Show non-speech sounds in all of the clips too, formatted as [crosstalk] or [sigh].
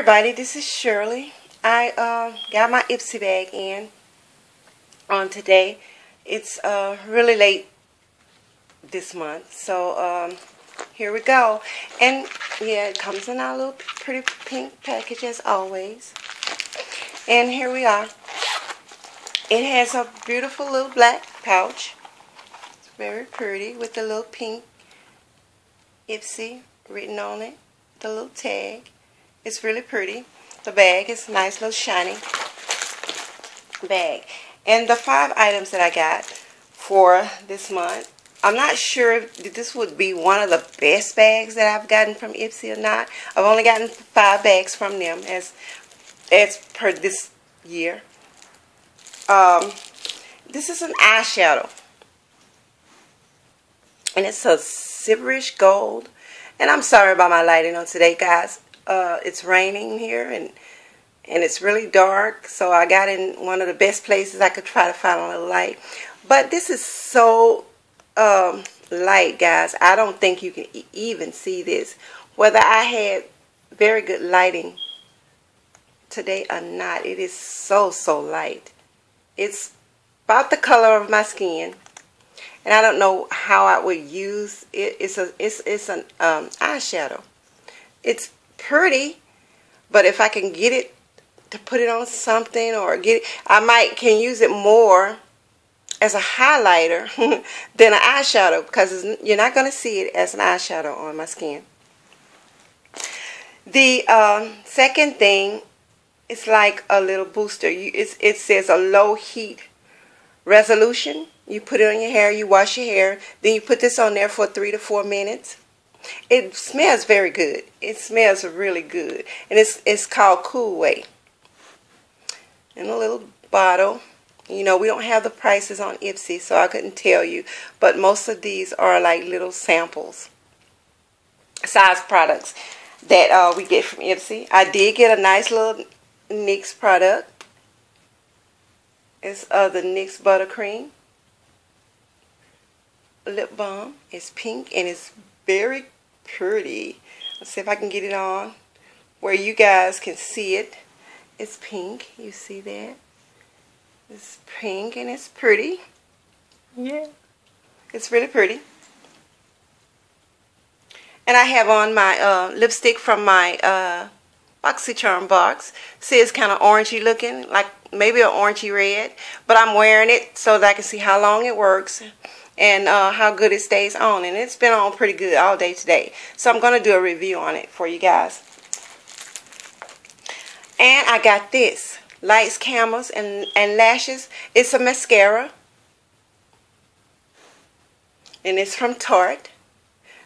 everybody, this is Sherley. I uh, got my Ipsy bag in on today. It's uh, really late this month, so um, here we go. And yeah, it comes in our little pretty pink package as always. And here we are. It has a beautiful little black pouch. It's very pretty with the little pink Ipsy written on it. The little tag. It's really pretty. The bag is nice little shiny bag. And the five items that I got for this month, I'm not sure if this would be one of the best bags that I've gotten from Ipsy or not. I've only gotten five bags from them as as per this year. Um, this is an eyeshadow. And it's a silverish gold. And I'm sorry about my lighting on today, guys uh, it's raining here and and it's really dark so I got in one of the best places I could try to find a little light. But this is so um, light guys. I don't think you can e even see this. Whether I had very good lighting today or not it is so so light. It's about the color of my skin and I don't know how I would use it. It's a it's it's an um, eyeshadow. It's pretty, but if I can get it to put it on something or get it, I might can use it more as a highlighter [laughs] than an eyeshadow because you're not going to see it as an eyeshadow on my skin. The uh, second thing is like a little booster. You, it says a low heat resolution. You put it on your hair, you wash your hair, then you put this on there for three to four minutes. It smells very good. It smells really good. And it's, it's called Cool Way. In a little bottle. You know, we don't have the prices on Ipsy, so I couldn't tell you. But most of these are like little samples. Size products that uh, we get from Ipsy. I did get a nice little NYX product. It's uh, the NYX Buttercream lip balm. It's pink and it's very pretty. Let's see if I can get it on where you guys can see it. It's pink. You see that? It's pink and it's pretty. Yeah. It's really pretty. And I have on my uh, lipstick from my uh, BoxyCharm box. See, it's kind of orangey looking, like maybe an orangey red. But I'm wearing it so that I can see how long it works and uh, how good it stays on. And it's been on pretty good all day today. So I'm going to do a review on it for you guys. And I got this. Lights, cameras, and, and lashes. It's a mascara. And it's from Tarte.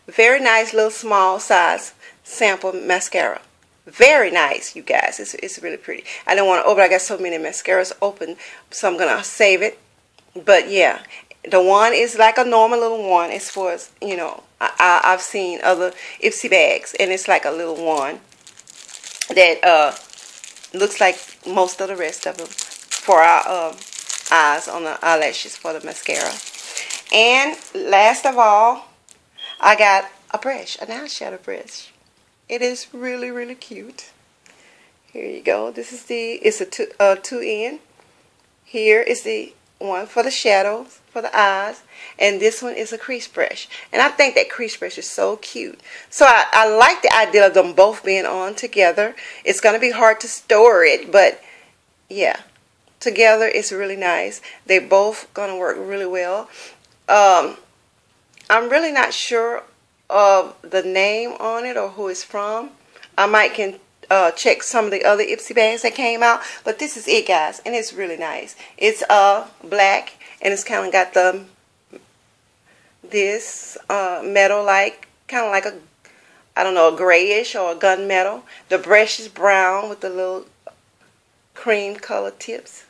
Very nice little small size sample mascara. Very nice, you guys. It's, it's really pretty. I don't want to open. I got so many mascaras open, so I'm going to save it. But yeah, the one is like a normal little one as far as, you know, I, have seen other Ipsy bags, and it's like a little one that uh, looks like most of the rest of them for our uh, eyes on the eyelashes for the mascara. And last of all, I got a brush, an eyeshadow brush. It is really, really cute. Here you go. This is the, it's a two, uh, two in. Here is the one for the shadows, for the eyes, and this one is a crease brush. And I think that crease brush is so cute. So I, I like the idea of them both being on together. It's going to be hard to store it, but yeah, together it's really nice. They're both going to work really well. Um, I'm really not sure of the name on it or who it's from. I might can uh, check some of the other Ipsy bags that came out. But this is it, guys. And it's really nice. It's uh, black. And it's kind of got the this uh, metal-like, kind of like a, I don't know, a grayish or a gunmetal. The brush is brown with the little cream color tips.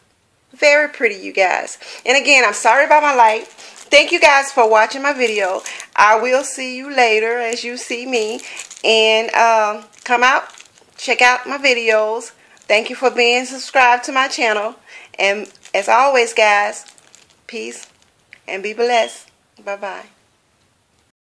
Very pretty, you guys. And again, I'm sorry about my light. Thank you guys for watching my video. I will see you later as you see me. And um, come out check out my videos. Thank you for being subscribed to my channel. And as always, guys, peace and be blessed. Bye-bye.